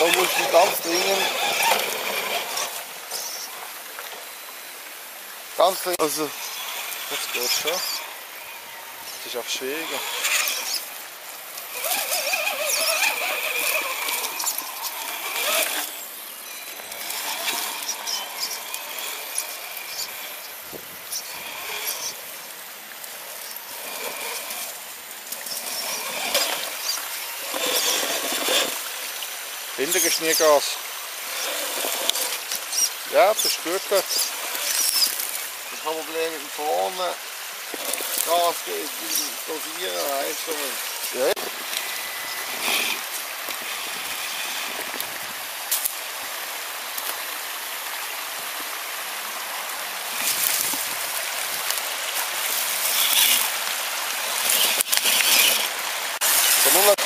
Da musst du ganz dringend. Ganz dringend. Also, das geht schon. Das ist auch schwieriger. Wintergeschniergas. Ja, das ist gut. Das kann man bleiben vorne Gas dosieren, weißt du. Ja. Der Monat